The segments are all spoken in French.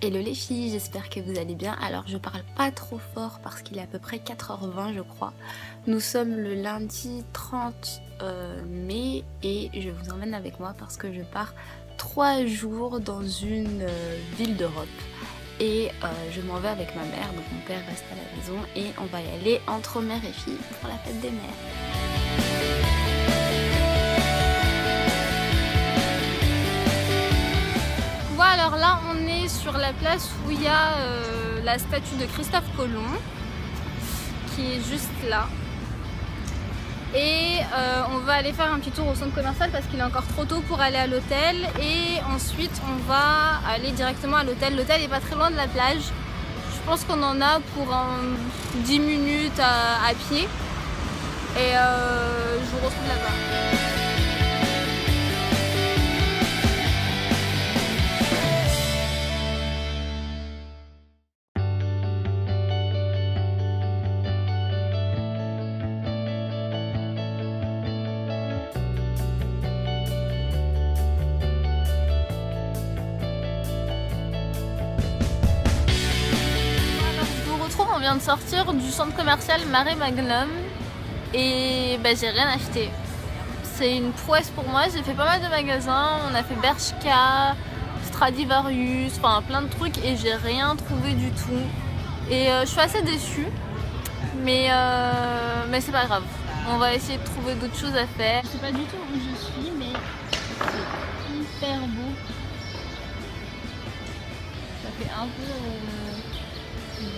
Hello les filles, j'espère que vous allez bien. Alors je parle pas trop fort parce qu'il est à peu près 4h20 je crois. Nous sommes le lundi 30 euh, mai et je vous emmène avec moi parce que je pars 3 jours dans une euh, ville d'Europe. Et euh, je m'en vais avec ma mère, donc mon père reste à la maison et on va y aller entre mère et fille pour la fête des mères. Voilà, alors là on sur la place où il y a euh, la statue de Christophe Colomb qui est juste là. Et euh, on va aller faire un petit tour au centre commercial parce qu'il est encore trop tôt pour aller à l'hôtel. Et ensuite on va aller directement à l'hôtel. L'hôtel est pas très loin de la plage. Je pense qu'on en a pour un 10 minutes à, à pied. Et euh, je vous retrouve là-bas. On vient de sortir du centre commercial Marais Magnum et bah, j'ai rien acheté. C'est une prouesse pour moi, j'ai fait pas mal de magasins, on a fait Bershka, Stradivarius, enfin plein de trucs et j'ai rien trouvé du tout. Et euh, je suis assez déçue, mais, euh, mais c'est pas grave. On va essayer de trouver d'autres choses à faire. Je sais pas du tout où je suis, mais c'est hyper beau. Ça fait un peu euh,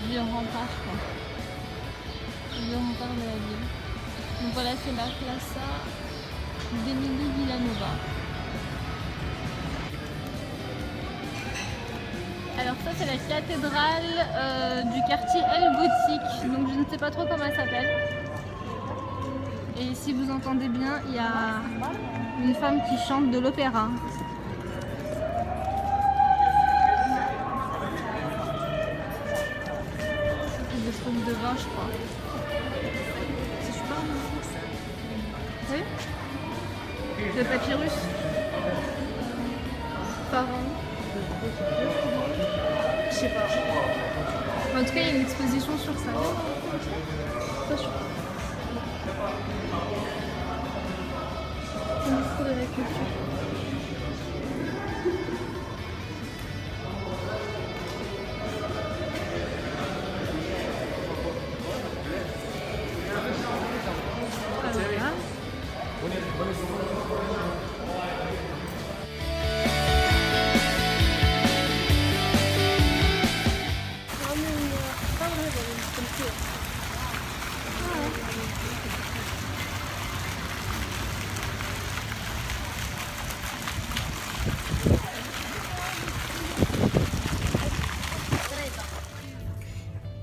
vieux rempart quoi. Rempart de la ville. Donc voilà, c'est la Plaza d'Emily Villanova. Alors ça c'est la cathédrale euh, du quartier El Gothique, donc je ne sais pas trop comment elle s'appelle. Et si vous entendez bien, il y a une femme qui chante de l'opéra. De vin, je crois. C'est super Oui Le papyrus. Par an. Je sais pas. En tout cas, il y a une exposition sur ça. Pas sûr. Ministre de la.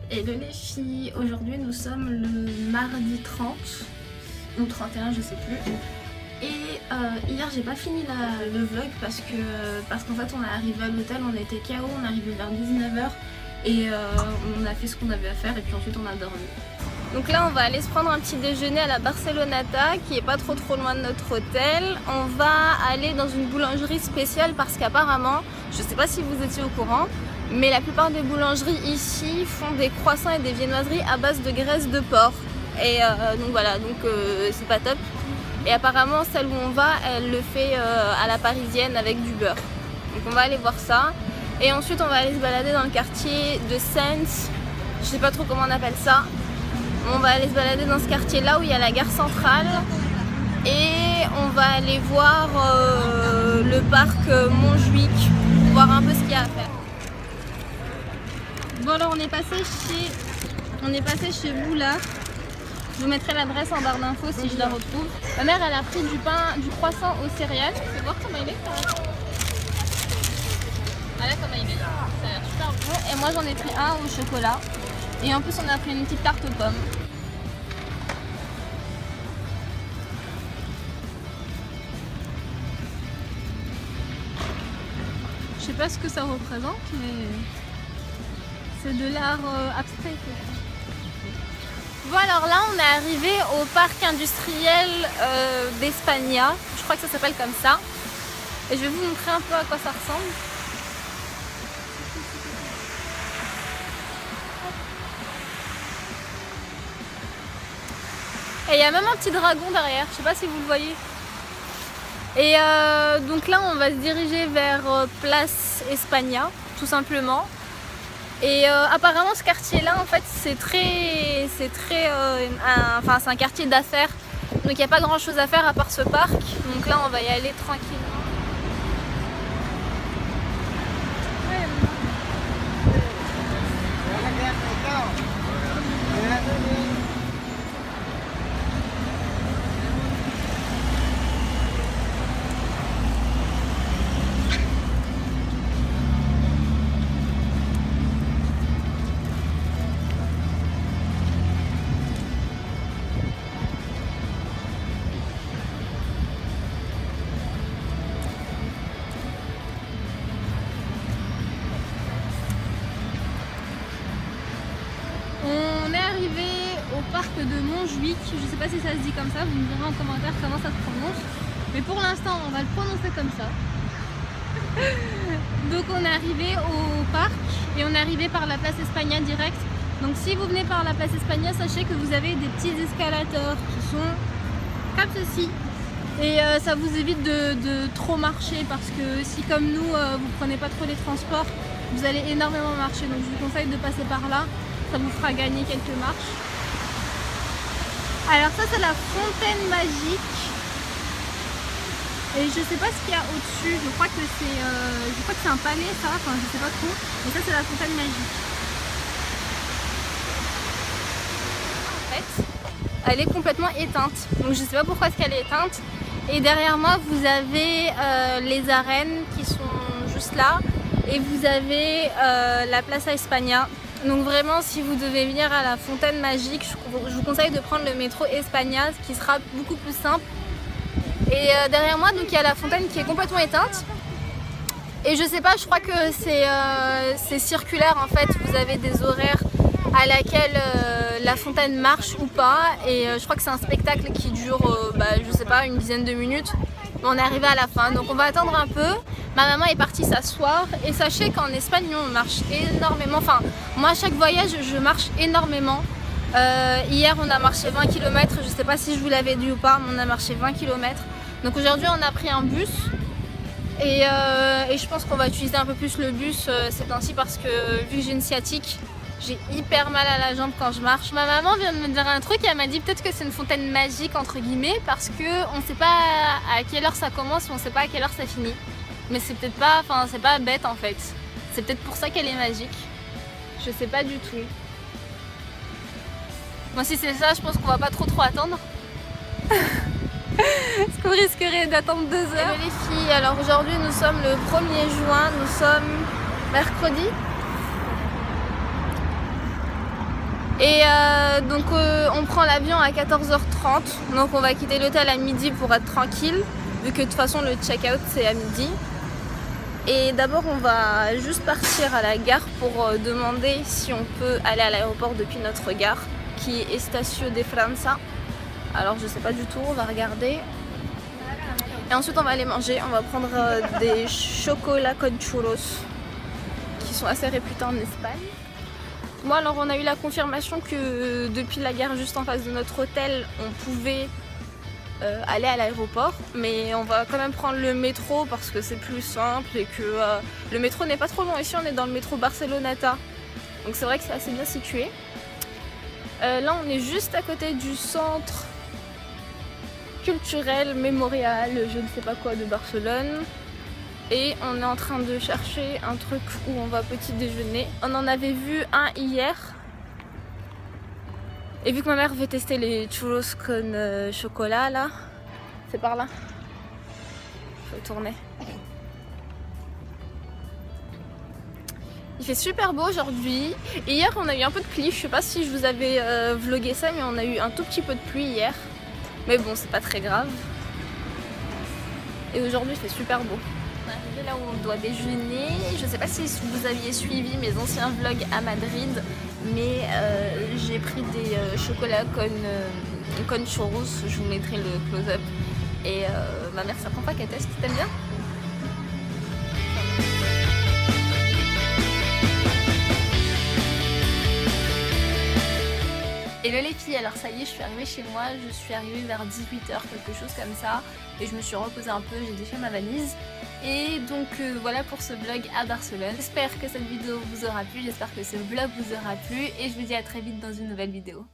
Hello les filles, aujourd'hui nous sommes le mardi 30 ou 31 je sais plus et euh, hier j'ai pas fini le vlog parce que parce qu'en fait on est arrivé à l'hôtel, on était KO, on est arrivé vers 19h et euh, on a fait ce qu'on avait à faire et puis ensuite on a dormi. Donc là on va aller se prendre un petit déjeuner à la Barcelonata qui est pas trop trop loin de notre hôtel. On va aller dans une boulangerie spéciale parce qu'apparemment, je sais pas si vous étiez au courant, mais la plupart des boulangeries ici font des croissants et des viennoiseries à base de graisse de porc. Et euh, donc voilà, donc c'est pas top. Et apparemment celle où on va, elle le fait euh, à la parisienne avec du beurre. Donc on va aller voir ça. Et ensuite on va aller se balader dans le quartier de Sens. Je sais pas trop comment on appelle ça. On va aller se balader dans ce quartier là où il y a la gare centrale. Et on va aller voir euh, le parc euh, Montjuic, voir un peu ce qu'il y a à faire. Bon alors on est passé chez on est passé chez Boulard. Je vous mettrai l'adresse en barre d'infos si je la retrouve. Ma mère elle a pris du pain, du croissant aux céréales. Peux voir comment il est Voilà comment il est. Ça a l'air super bon. Et moi j'en ai pris un au chocolat. Et en plus on a pris une petite tarte aux pommes. Je sais pas ce que ça représente, mais c'est de l'art euh, abstrait. Bon alors là on est arrivé au parc industriel euh, d'Espagna, je crois que ça s'appelle comme ça. Et je vais vous montrer un peu à quoi ça ressemble. Et il y a même un petit dragon derrière, je sais pas si vous le voyez. Et euh, donc là, on va se diriger vers euh, Place Espagna, tout simplement. Et euh, apparemment, ce quartier-là, en fait, c'est très, c'est très, enfin, c'est un quartier d'affaires. Donc il n'y a pas grand-chose à faire à part ce parc. Donc là, on va y aller tranquillement. Montjuic. Je sais pas si ça se dit comme ça, vous me direz en commentaire comment ça se prononce. Mais pour l'instant, on va le prononcer comme ça. Donc on est arrivé au parc et on est arrivé par la place Espagna direct. Donc si vous venez par la place Espagna, sachez que vous avez des petits escalators qui sont comme ceci. Et euh, ça vous évite de, trop marcher parce que si comme nous, euh, vous prenez pas trop les transports, vous allez énormément marcher. Donc je vous conseille de passer par là, ça vous fera gagner quelques marches. Alors ça c'est la fontaine magique. Et je sais pas ce qu'il y a au-dessus, je crois que c'est euh, je crois que c'est un palais ça, enfin je sais pas trop. Mais ça c'est la fontaine magique. En fait, elle est complètement éteinte. Donc je sais pas pourquoi est-ce qu'elle est éteinte. Et derrière moi vous avez euh, les arènes qui sont juste là. Et vous avez euh, la Plaza España donc vraiment, si vous devez venir à la fontaine magique, je vous conseille de prendre le métro Espagnol, qui sera beaucoup plus simple. Et euh, derrière moi, donc il y a la fontaine qui est complètement éteinte. Et je sais pas, je crois que c'est euh, circulaire en fait. Vous avez des horaires à laquelle euh, la fontaine marche ou pas. Et je crois que c'est un spectacle qui dure, bah, je sais pas, une dizaine de minutes. On est arrivé à la fin, donc on va attendre un peu. Ma maman est partie s'asseoir et sachez qu'en Espagne, on marche énormément. Enfin, moi, à chaque voyage, je marche énormément. Euh, hier, on a marché 20 km. Je ne sais pas si je vous l'avais dit ou pas, mais on a marché 20 km. Donc aujourd'hui, on a pris un bus. Euh, et, je pense qu'on va utiliser un peu plus le bus euh, c'est ainsi parce que vu que j'ai une sciatique, j'ai hyper mal à la jambe quand je marche. Ma maman vient de me dire un truc, elle m'a dit peut-être que c'est une fontaine magique entre guillemets parce que on sait pas à quelle heure ça commence on sait pas à quelle heure ça finit. Mais c'est peut-être pas, enfin c'est pas bête en fait. C'est peut-être pour ça qu'elle est magique. Je sais pas du tout. Moi si c'est ça, je pense qu'on va pas trop trop attendre. Est-ce qu'on risquerait d'attendre deux heures Les filles, alors aujourd'hui nous sommes le 1er juin, nous sommes mercredi. Et euh, donc euh, on prend l'avion à 14h30, donc on va quitter l'hôtel à midi pour être tranquille, vu que de toute façon le check-out c'est à midi. Et d'abord on va juste partir à la gare pour euh, demander si on peut aller à l'aéroport depuis notre gare, qui est Estacio de França. Alors je sais pas du tout, on va regarder. Et ensuite on va aller manger, on va prendre des chocolats con churros, qui sont assez réputés en Espagne. Moi alors on a eu la confirmation que depuis la gare juste en face de notre hôtel on pouvait euh, aller à l'aéroport mais on va quand même prendre le métro parce que c'est plus simple et que euh, le métro n'est pas trop long ici on est dans le métro Barcelonata donc c'est vrai que c'est assez bien situé euh, là on est juste à côté du centre culturel mémorial je ne sais pas quoi de Barcelone et on est en train de chercher un truc où on va petit déjeuner. On en avait vu un hier. Et vu que ma mère veut tester les churros con euh, chocolat là, c'est par là. Faut tourner. Il fait super beau aujourd'hui. Hier on a eu un peu de pluie. Je sais pas si je vous avais euh, vlogué ça, mais on a eu un tout petit peu de pluie hier. Mais bon, c'est pas très grave. Et aujourd'hui il fait super beau là où on doit déjeuner. Je sais pas si vous aviez suivi mes anciens vlogs à Madrid, mais euh, j'ai pris des euh, chocolats con, euh, je vous mettrai le close-up. Et ma mère, ça prend pas qu'elle teste, t'aimes bien? Hello les filles, alors ça y est, je suis arrivée chez moi, je suis arrivée vers 18h, quelque chose comme ça, et je me suis reposée un peu, j'ai défait ma valise. Et donc euh, voilà pour ce vlog à Barcelone. J'espère que cette vidéo vous aura plu, j'espère que ce vlog vous aura plu, et je vous dis à très vite dans une nouvelle vidéo.